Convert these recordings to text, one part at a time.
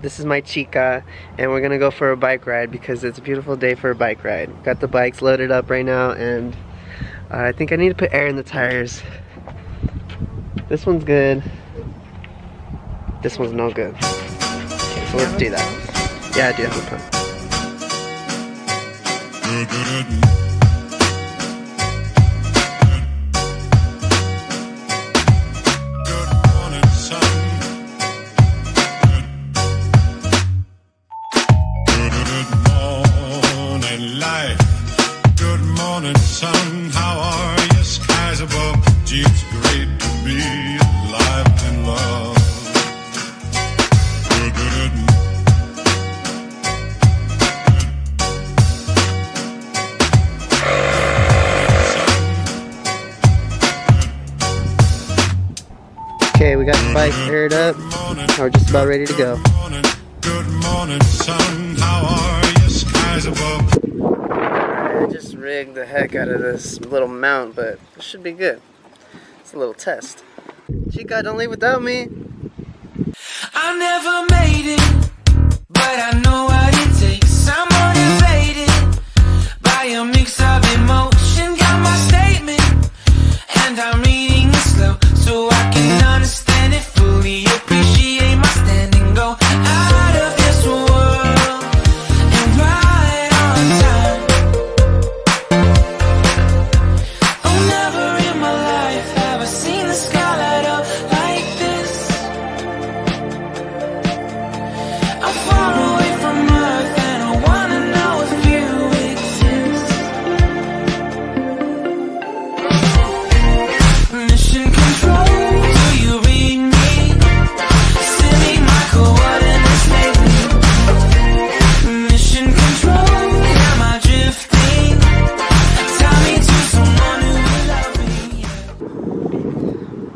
this is my chica, and we're gonna go for a bike ride because it's a beautiful day for a bike ride. Got the bikes loaded up right now, and uh, I think I need to put air in the tires. This one's good. This one's no good. Okay, so let's do that. Yeah, I do have a pump. Okay, we got the bike aired up. We're just about ready to go. Good morning, sun. How are you? Skies above. I just rigged the heck out of this little mount, but it should be good. It's a little test. Chica, don't leave without me. I never made it, but I know what it takes. I'm motivated by a mix of emotion.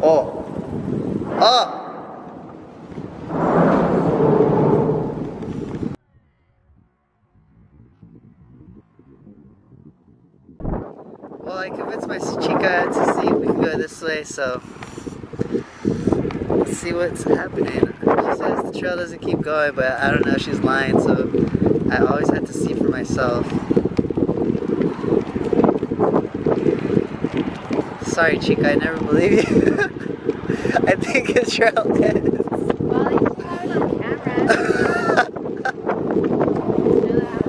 Oh. Well, I convinced my chica to see if we can go this way, so let's see what's happening. She says the trail doesn't keep going, but I don't know, she's lying, so I always have to see for myself. Sorry, chica, I never believe you. I think it's is. Well, you it on camera.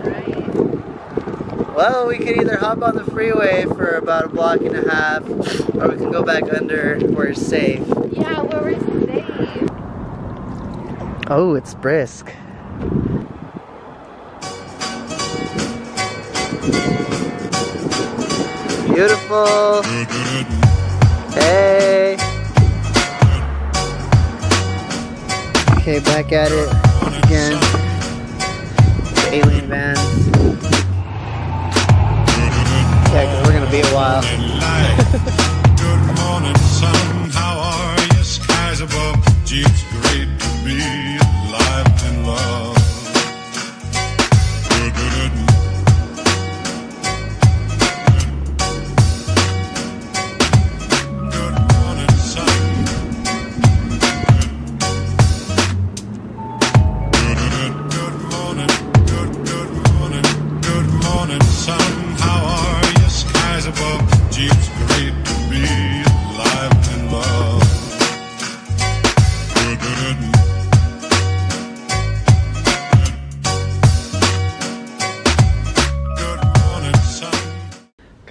Right. Well, we could either hop on the freeway for about a block and a half, or we can go back under where it's safe. Yeah, where we're safe. Oh, it's brisk. Beautiful. Hey. Okay, back at it again. Alien vans. Yeah, because we're gonna be a while.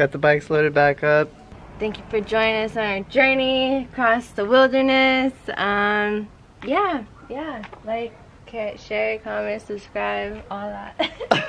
Got the bikes loaded back up. Thank you for joining us on our journey across the wilderness. Um, yeah, yeah. Like, share, comment, subscribe, all that.